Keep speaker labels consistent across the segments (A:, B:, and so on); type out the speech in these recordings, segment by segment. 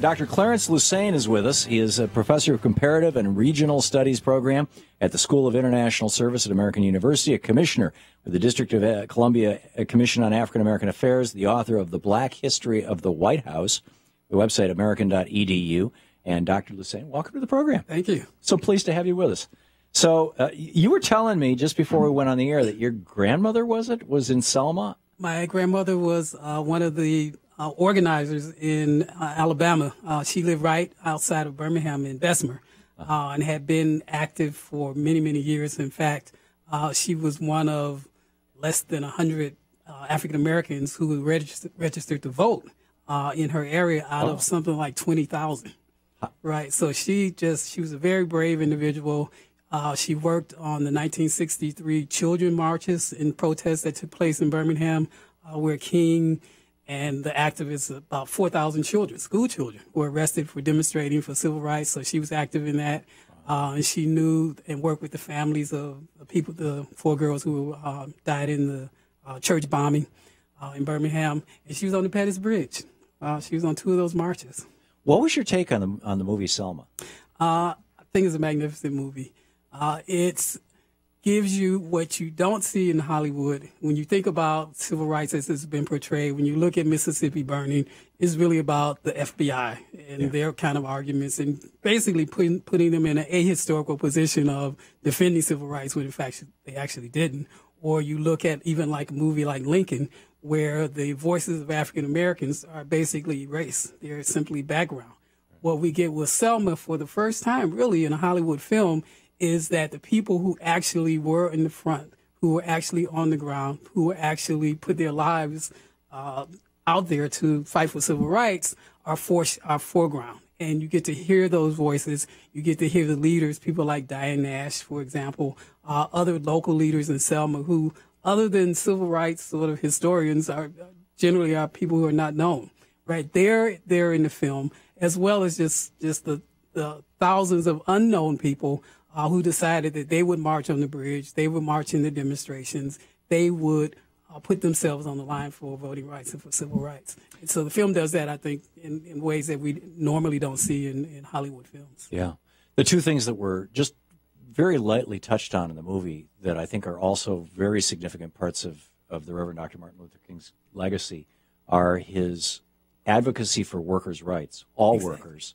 A: Dr. Clarence Lusane is with us. He is a professor of comparative and regional studies program at the School of International Service at American University, a commissioner with the District of uh, Columbia Commission on African American Affairs, the author of The Black History of the White House, the website american.edu. And Dr. Lusane, welcome to the program.
B: Thank you.
A: So pleased to have you with us. So uh, you were telling me just before we went on the air that your grandmother was it was in Selma.
B: My grandmother was uh, one of the uh, organizers in uh, Alabama. Uh, she lived right outside of Birmingham in Bessemer uh, and had been active for many, many years. In fact, uh, she was one of less than 100 African Americans who registered, registered to vote in her area out oh. of something like 20,000. Right. So she just, she was a very brave individual. Uh, she worked on the 1963 children marches and protests that took place in Birmingham, uh, where King and the activists, about 4,000 children, school children, were arrested for demonstrating for civil rights. So she was active in that. Uh, and she knew and worked with the families of the people, the four girls who uh, died in the uh, church bombing uh, in Birmingham. And she was on the Pettus Bridge. Uh, she was on two of those marches.
A: What was your take on the on the movie Selma?
B: Uh, I think it's a magnificent movie. it's gives you what you don't see in Hollywood. When you think about civil rights as it's been portrayed, when you look at Mississippi burning, it's really about the FBI and yeah. their kind of arguments and basically putting, putting them in an ahistorical position of defending civil rights when in fact they actually didn't. Or you look at even like a movie like Lincoln, where the voices of African Americans are basically erased. They're simply background. What we get with Selma for the first time, really, in a Hollywood film is that the people who actually were in the front, who were actually on the ground, who actually put their lives uh, out there to fight for civil rights, are for are foreground. And you get to hear those voices. You get to hear the leaders, people like Diane Nash, for example, uh, other local leaders in Selma who, other than civil rights sort of historians, are generally are people who are not known. Right? They're there in the film, as well as just just the the thousands of unknown people uh, who decided that they would march on the bridge, they would march in the demonstrations, they would uh, put themselves on the line for voting rights and for civil rights. And so the film does that, I think, in, in ways that we normally don't see in, in Hollywood films.
A: Yeah. The two things that were just very lightly touched on in the movie that I think are also very significant parts of, of the Reverend Dr. Martin Luther King's legacy are his advocacy for workers' rights, all exactly. workers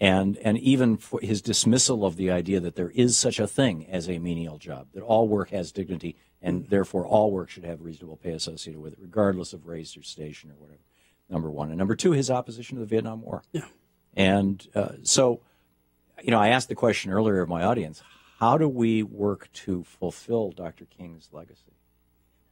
A: and and even his dismissal of the idea that there is such a thing as a menial job, that all work has dignity, and therefore all work should have reasonable pay associated with it, regardless of race or station or whatever. Number one, and number two, his opposition to the Vietnam War.
B: Yeah,
A: and uh, so, you know, I asked the question earlier of my audience: How do we work to fulfill Dr. King's legacy?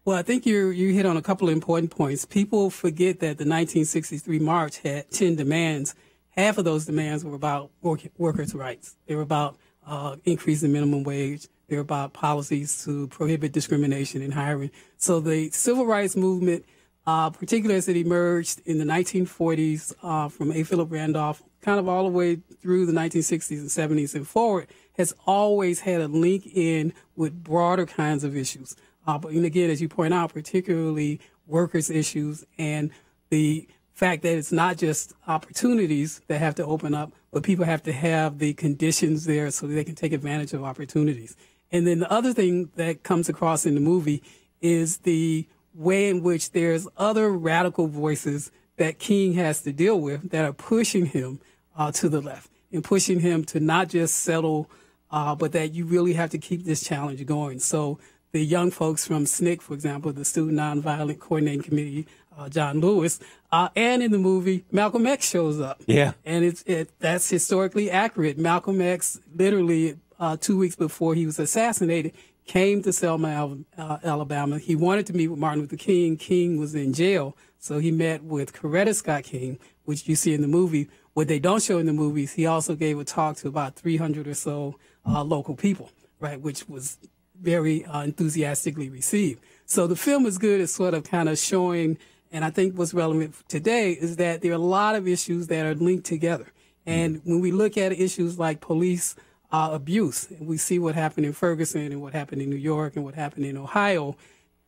B: Well, I think you you hit on a couple of important points. People forget that the 1963 march had 10 demands half of those demands were about work, workers' rights. They were about uh, increasing minimum wage. They were about policies to prohibit discrimination in hiring. So the civil rights movement, uh, particularly as it emerged in the 1940s uh, from A. Philip Randolph, kind of all the way through the 1960s and 70s and forward, has always had a link in with broader kinds of issues. Uh, but and again, as you point out, particularly workers' issues and the fact that it's not just opportunities that have to open up, but people have to have the conditions there so they can take advantage of opportunities. And then the other thing that comes across in the movie is the way in which there's other radical voices that King has to deal with that are pushing him uh, to the left and pushing him to not just settle, uh, but that you really have to keep this challenge going. So the young folks from SNCC, for example, the Student Nonviolent Coordinating Committee, uh, John Lewis, uh, and in the movie, Malcolm X shows up.
A: Yeah.
B: And it's, it, that's historically accurate. Malcolm X, literally uh, two weeks before he was assassinated, came to Selma, uh, Alabama. He wanted to meet with Martin Luther King. King was in jail. So he met with Coretta Scott King, which you see in the movie. What they don't show in the movies, he also gave a talk to about 300 or so uh, local people, right, which was very uh, enthusiastically received. So the film is good at sort of kind of showing, and I think what's relevant today is that there are a lot of issues that are linked together. And when we look at issues like police uh, abuse, and we see what happened in Ferguson and what happened in New York and what happened in Ohio,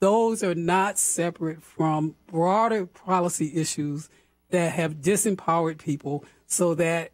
B: those are not separate from broader policy issues that have disempowered people so that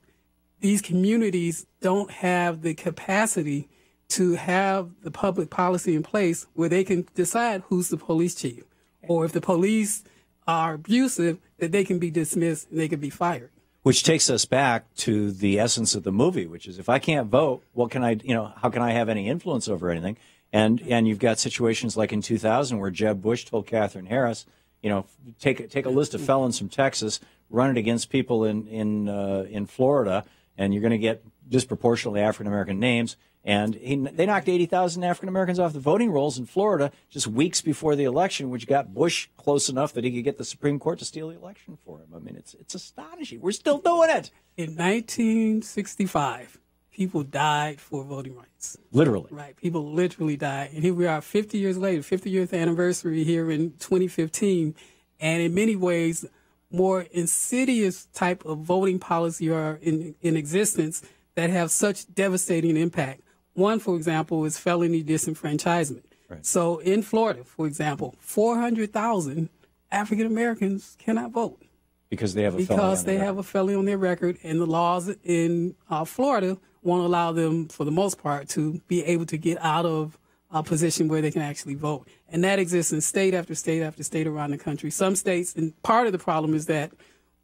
B: these communities don't have the capacity to have the public policy in place where they can decide who's the police chief. Or if the police are abusive, that they can be dismissed and they can be fired.
A: Which takes us back to the essence of the movie, which is if I can't vote, what can I, you know, how can I have any influence over anything? And and you've got situations like in 2000 where Jeb Bush told Katherine Harris, you know, take take a list of felons from Texas, run it against people in in uh, in Florida, and you're going to get disproportionately African American names. And he, they knocked 80,000 African Americans off the voting rolls in Florida just weeks before the election, which got Bush close enough that he could get the Supreme Court to steal the election for him. I mean, it's it's astonishing. We're still doing it.
B: In 1965, people died for voting rights.
A: Literally.
B: Right. People literally died. And here we are 50 years later, 50th anniversary here in 2015. And in many ways, more insidious type of voting policy are in, in existence that have such devastating impact. One, for example, is felony disenfranchisement. Right. So in Florida, for example, 400,000 African Americans cannot vote.
A: Because they have a
B: because they have a felony on their record, and the laws in uh, Florida won't allow them, for the most part, to be able to get out of a position where they can actually vote. And that exists in state after state after state around the country. Some states, and part of the problem is that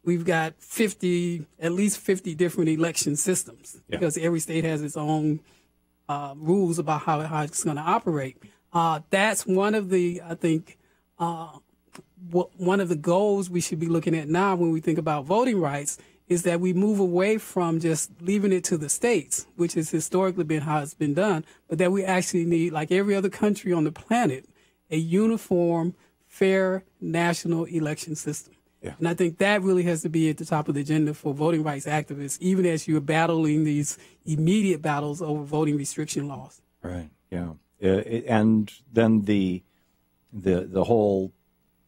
B: we've got 50, at least 50 different election systems yeah. because every state has its own uh, rules about how, how it's going to operate. Uh, that's one of the, I think, uh, one of the goals we should be looking at now when we think about voting rights is that we move away from just leaving it to the states, which has historically been how it's been done, but that we actually need, like every other country on the planet, a uniform, fair national election system. Yeah. And I think that really has to be at the top of the agenda for voting rights activists, even as you're battling these immediate battles over voting restriction laws.
A: Right. Yeah. Uh, and then the the the whole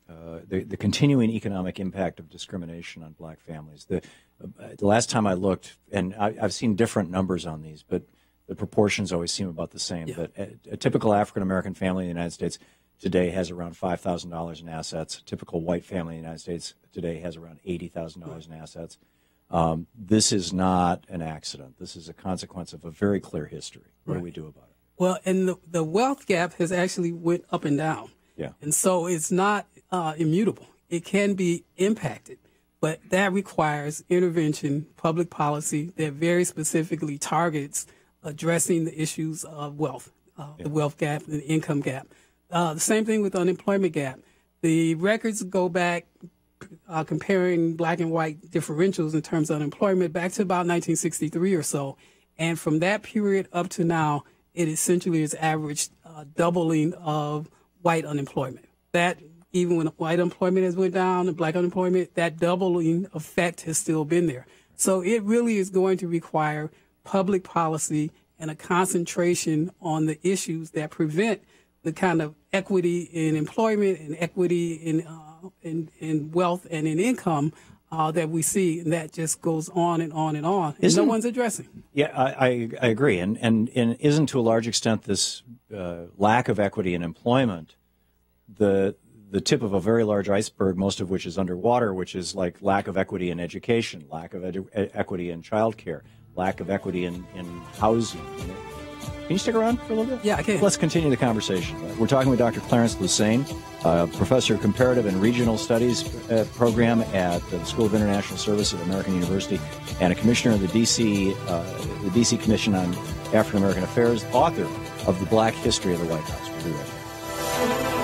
A: uh, the, the continuing economic impact of discrimination on black families. The, uh, the last time I looked, and I, have seen different numbers on these, but the proportions always seem about the same. Yeah. But a, a typical African American family in the United States today has around $5,000 in assets. A typical white family in the United States today has around $80,000 in assets. Um, this is not an accident. This is a consequence of a very clear history. What right. do we do about it?
B: Well, and the, the wealth gap has actually went up and down.
A: Yeah.
B: And so it's not uh, immutable. It can be impacted, but that requires intervention, public policy that very specifically targets addressing the issues of wealth, uh, yeah. the wealth gap, and the income gap. Uh, the same thing with unemployment gap. The records go back uh, comparing black and white differentials in terms of unemployment back to about 1963 or so. And from that period up to now, it essentially has averaged uh, doubling of white unemployment. That even when white unemployment has went down and black unemployment, that doubling effect has still been there. So it really is going to require public policy and a concentration on the issues that prevent the kind of equity in employment and equity in uh, in, in wealth and in income uh, that we see, and that just goes on and on and on. And no one's addressing.
A: Yeah, I, I, I, agree, and, and and isn't to a large extent this uh, lack of equity in employment the the tip of a very large iceberg, most of which is underwater, which is like lack of equity in education, lack of edu- equity in childcare, lack of equity in, in housing. Can you stick around for a little bit?
B: Yeah, I can.
A: Let's continue the conversation. We're talking with Dr. Clarence Lusane, uh, professor of comparative and regional studies uh, program at the School of International Service at American University, and a commissioner of the DC uh, the DC Commission on African American Affairs, author of the Black History of the White House. We'll be right back.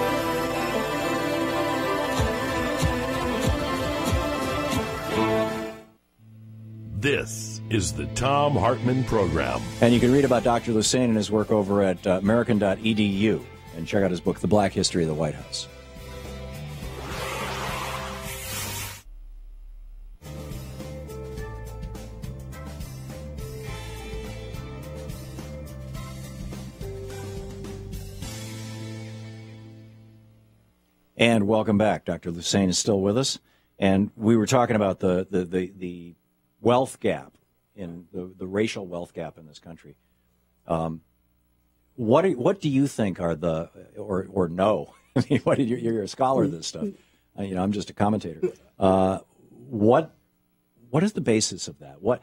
C: This is the Thom Hartmann Program.
A: And you can read about Dr. Lusane and his work over at uh, American.edu and check out his book, The Black History of the White House. And welcome back. Dr. Lusane is still with us. And we were talking about the, the, the, the wealth gap in the, the racial wealth gap in this country. Um, what are, what do you think are the or or no? I mean, what you, you're a scholar of this stuff. Uh, you know, I'm just a commentator. Uh, what what is the basis of that? What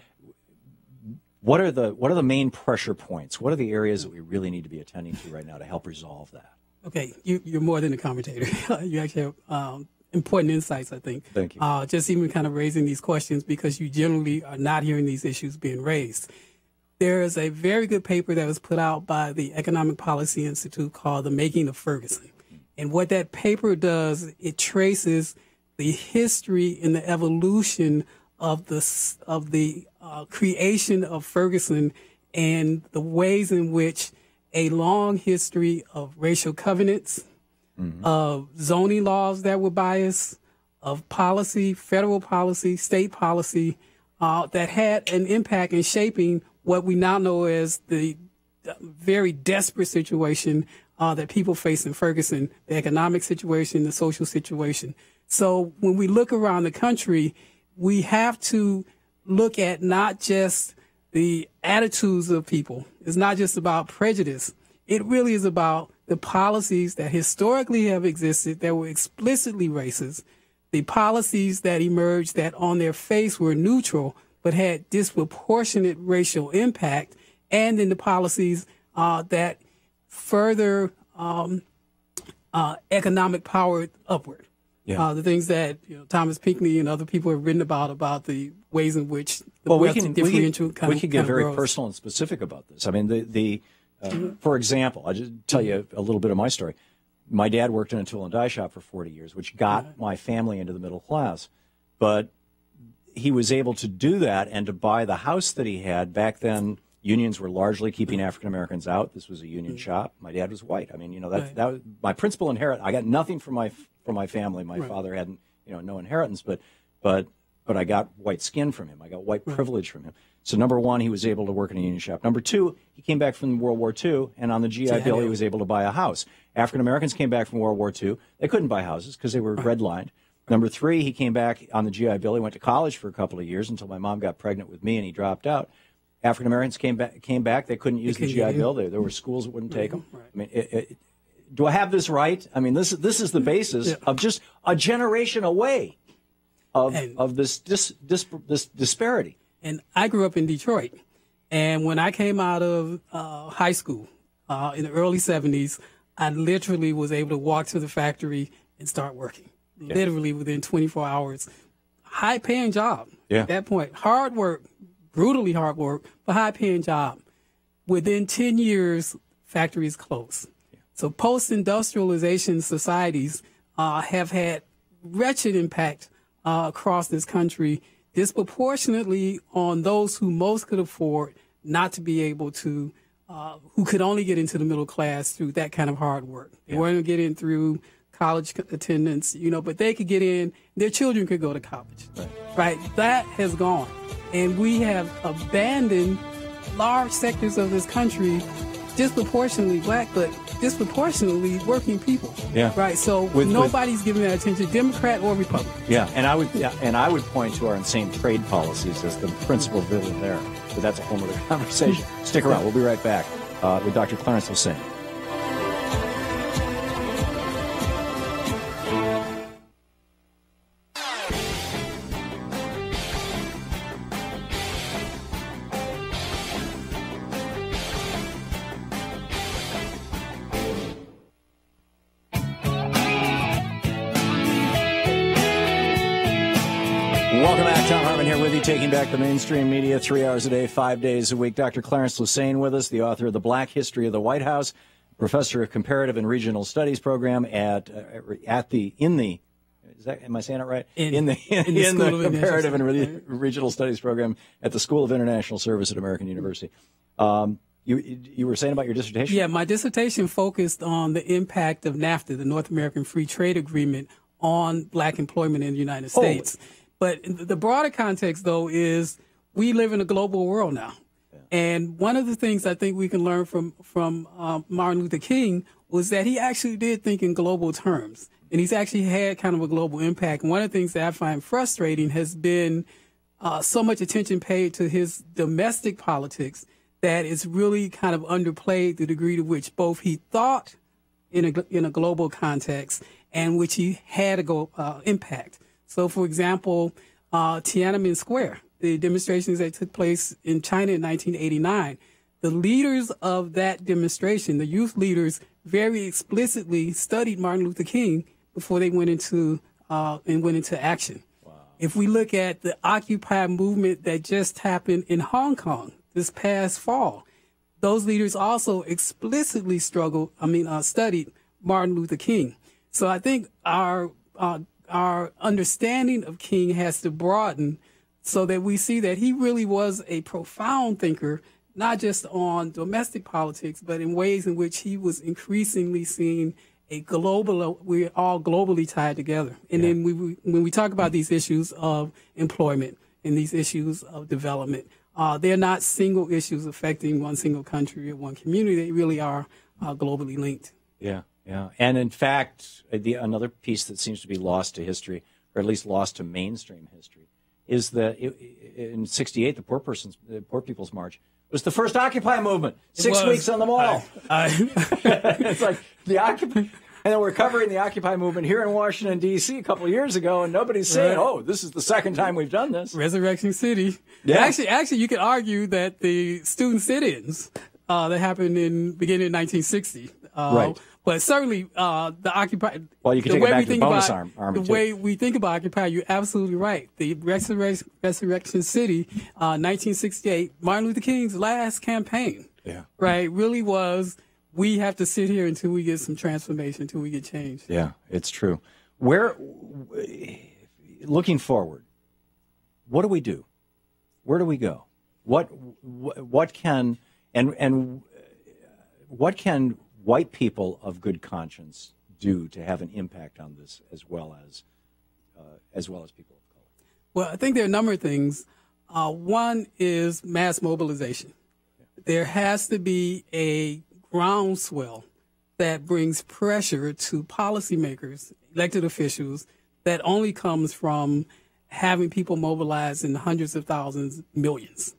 A: what are the what are the main pressure points? What are the areas that we really need to be attending to right now to help resolve that?
B: Okay, you, are more than a commentator. you actually have um, important insights, I think.
A: Thank you.
B: Uh, just even kind of raising these questions because you generally are not hearing these issues being raised. There is a very good paper that was put out by the Economic Policy Institute called The Making of Ferguson. And what that paper does, it traces the history and the evolution of the, of the uh, creation of Ferguson and the ways in which a long history of racial covenants, mm-hmm. of zoning laws that were biased, of policy, federal policy, state policy, uh, that had an impact in shaping what we now know as the very desperate situation uh, that people face in Ferguson, the economic situation, the social situation. So when we look around the country, we have to look at not just the attitudes of people. It's not just about prejudice. It really is about the policies that historically have existed that were explicitly racist, the policies that emerged that on their face were neutral but had disproportionate racial impact, and then the policies uh, that further um, uh, economic power upward. Yeah. Uh, the things that you know, Thomas Piketty and other people have written about about the ways in which the
A: well, we can, we can, we can get very grows. personal and specific about this. I mean, the the uh, mm-hmm. for example, I'll just tell you a little bit of my story. My dad worked in a tool and die shop for 40 years, which got right. my family into the middle class. But he was able to do that and to buy the house that he had back then. Unions were largely keeping African Americans out. This was a union mm-hmm. shop. My dad was white. I mean, you know that right. that was my principal inherit. I got nothing from my from my family. My right. father hadn't, you know no inheritance, but but but I got white skin from him. I got white privilege from him. So number one, he was able to work in a union shop. Number two, he came back from World War II, and on the GI yeah, Bill, he was able to buy a house. African Americans came back from World War II. They couldn't buy houses because they were redlined. Number three, he came back on the GI Bill. He went to college for a couple of years until my mom got pregnant with me, and he dropped out. African Americans came back. Came back. They couldn't use the GI Bill. There, there were schools that wouldn't take them. I mean, it, it, do I have this right? I mean, this this is the basis yeah. of just a generation away of and, of this dis, dis, this disparity.
B: And I grew up in Detroit, and when I came out of uh, high school uh, in the early '70s, I literally was able to walk to the factory and start working. Yeah. Literally within 24 hours, high paying job.
A: Yeah.
B: At that point, hard work, brutally hard work, but high paying job. Within 10 years, factories closed. So post industrialization societies uh, have had wretched impact uh, across this country, disproportionately on those who most could afford not to be able to, uh, who could only get into the middle class through that kind of hard work. They yeah. weren't getting through college attendance, you know, but they could get in, their children could go to college. Right. right? That has gone. And we have abandoned large sectors of this country disproportionately black, but disproportionately working people.
A: Yeah.
B: Right. So with, nobody's with, giving that attention, Democrat or Republican.
A: Yeah, and I would yeah, and I would point to our insane trade policies as the principal villain there. But that's a whole other conversation. Stick around. We'll be right back uh, with Dr. Clarence Lusane. Taking back the mainstream media three hours a day, five days a week. Dr. Clarence Lusane with us, the author of The Black History of the White House, professor of comparative and regional studies program at uh, at the in the is that am I saying it right?
B: In, in
A: the
B: in, in the,
A: in the comparative and re- regional studies program at the School of International Service at American University. Um, you you were saying about your dissertation?
B: Yeah, my dissertation focused on the impact of NAFTA, the North American Free Trade Agreement, on black employment in the United States. But the broader context, though, is we live in a global world now. Yeah. And one of the things I think we can learn from, from um, Martin Luther King was that he actually did think in global terms. And he's actually had kind of a global impact. one of the things that I find frustrating has been uh, so much attention paid to his domestic politics that it's really kind of underplayed the degree to which both he thought in a, in a global context and which he had a go, uh, impact. So, for example, uh, Tiananmen Square, the demonstrations that took place in China in 1989. The leaders of that demonstration, the youth leaders, very explicitly studied Martin Luther King before they went into uh, and went into action. If we look at the Occupy movement that just happened in Hong Kong this past fall, those leaders also explicitly struggled, I mean, uh, studied Martin Luther King. So I think our, uh, our understanding of King has to broaden so that we see that he really was a profound thinker, not just on domestic politics, but in ways in which he was increasingly seen a global, we're all globally tied together. And yeah. then we, when we talk about these issues of employment and these issues of development, uh, they're not single issues affecting one single country or one community. They really are uh, globally linked.
A: Yeah, yeah. And in fact, the, another piece that seems to be lost to history, or at least lost to mainstream history, is that in '68, the Poor Persons, the Poor People's March was the first Occupy movement. Six weeks on the mall. I, I it's like the Occupy. And then we're covering the Occupy movement here in Washington, D.C. a couple of years ago, and nobody's saying, right. oh, this is the second time we've done this.
B: Resurrection City. Yeah. Actually, actually, you could argue that the student sit ins uh, that happened in beginning in 1960 uh, right. But certainly, uh, the Occupy.
A: Well, you can take it back to the bonus about, arm, army
B: The too. way we think about Occupy, you're absolutely right. The Resurrection, Resurrection City, uh, 1968, Martin Luther King's last campaign.
A: Yeah.
B: Right. Really was. We have to sit here until we get some transformation, until we get change.
A: Yeah, it's true. Where, looking forward, what do we do? Where do we go? What, what can, and and what can white people of good conscience do to have an impact on this as well as uh, as well as people of color?
B: Well, I think there are a number of things. Uh, one is mass mobilization. There has to be a groundswell that brings pressure to policymakers, elected officials, that only comes from having people mobilized in hundreds of thousands, millions,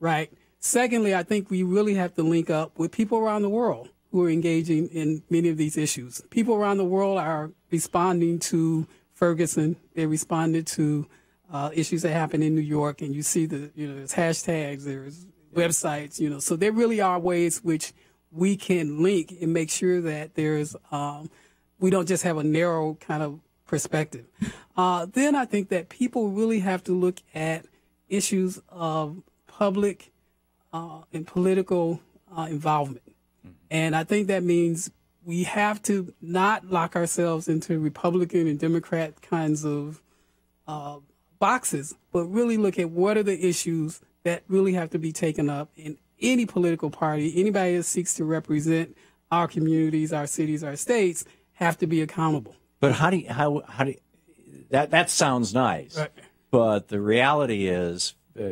B: right? Secondly, I think we really have to link up with people around the world who are engaging in many of these issues. People around the world are responding to Ferguson. They responded to uh, issues that happen in New York, and you see the you know there's hashtags, there's websites, you know. So there really are ways which we can link and make sure that there's um, we don't just have a narrow kind of perspective. Uh, then I think that people really have to look at issues of public uh, and political uh, involvement. And I think that means we have to not lock ourselves into Republican and Democrat kinds of uh, boxes, but really look at what are the issues that really have to be taken up in any political party. Anybody that seeks to represent our communities, our cities, our states have to be accountable.
A: But how do you, how how do you, that that sounds nice, right. but the reality is uh,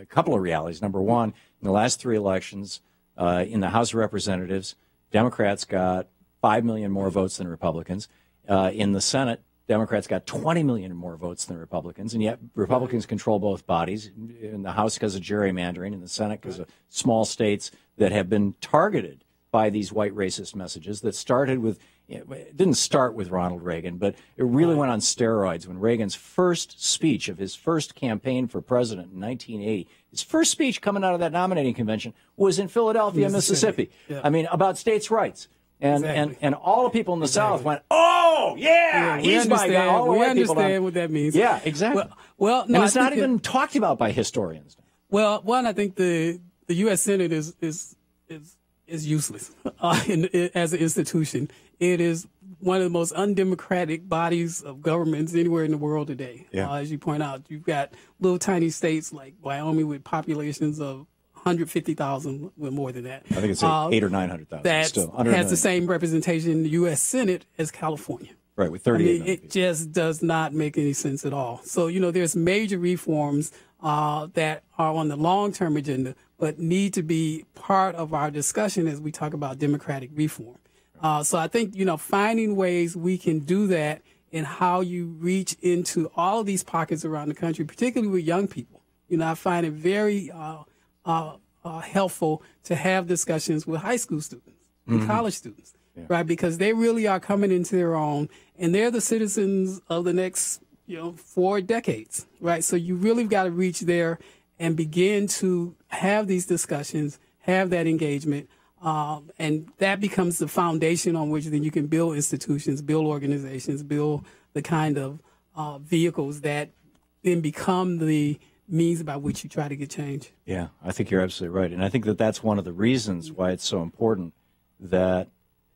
A: a couple of realities. Number one, in the last three elections uh, in the House of Representatives, Democrats got 5 million more votes than Republicans. Uh, in the Senate, Democrats got 20 million more votes than Republicans, and yet Republicans control both bodies. In the House, because of gerrymandering, in the Senate, because of small states that have been targeted by these white racist messages that started with it didn't start with Ronald Reagan, but it really went on steroids when Reagan's first speech of his first campaign for president in 1980, his first speech coming out of that nominating convention was in Philadelphia, Mississippi. Mississippi. Yeah. I mean, about states' rights. And, exactly. and, and all the people in the exactly. South went, oh, yeah, yeah he's my guy. All the
B: we understand what that means.
A: Yeah, exactly.
B: Well, well no,
A: and it's not even it, talked about by historians.
B: Well, one, I think the, the U.S. Senate is, is, is, is useless uh, in, in, as an institution. It is one of the most undemocratic bodies of governments anywhere in the world today. Yeah. Uh, as you point out, you've got little tiny states like Wyoming with populations of 150,000, with more than that.
A: I think it's uh, eight or 900,000.
B: That still, has the same representation in the U.S. Senate as California.
A: Right, with 38 I mean,
B: It just does not make any sense at all. So, you know, there's major reforms uh, that are on the long term agenda, but need to be part of our discussion as we talk about democratic reform. Uh, so I think, you know, finding ways we can do that and how you reach into all of these pockets around the country, particularly with young people. You know, I find it very uh, uh, uh helpful to have discussions with high school students and mm-hmm. college students, yeah. right? Because they really are coming into their own and they're the citizens of the next you know, four decades, right? So you really got to reach there and begin to have these discussions, have that engagement. Um, and that becomes the foundation on which then you can build institutions, build organizations, build the kind of uh, vehicles that then become the means by which you try to get change.
A: Yeah, I think you're absolutely right. And I think that that's one of the reasons why it's so important that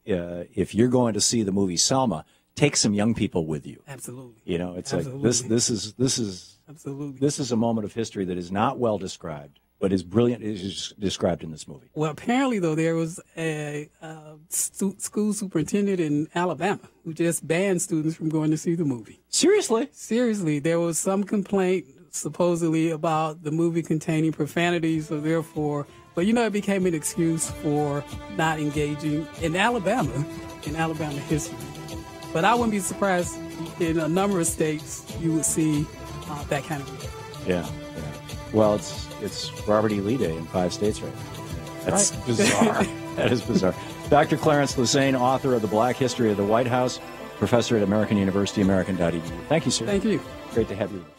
A: uh, if you're going to see the movie Selma, take some young people with you.
B: Absolutely.
A: You know, it's
B: Absolutely.
A: like this this is this is
B: Absolutely.
A: this is a moment of history that is not well described, but is brilliant is described in this movie.
B: Well, apparently, though, there was a, uh stu- school superintendent in Alabama who just banned students from going to see the movie.
A: Seriously?
B: Seriously, there was some complaint supposedly about the movie containing profanity, so therefore, but you know, it became an excuse for not engaging in Alabama, in Alabama history. But I wouldn't be surprised in a number of states you would see uh, that kind of behavior.
A: Yeah, yeah. Well, it's it's Robert E. Lee Day in five states right now. That's
B: Right.
A: bizarre. that is bizarre. Dr. Clarence Lusane, author of The Black History of the White House, professor at American University, American.edu. Thank you, sir.
B: Thank you.
A: Great to have you. with us.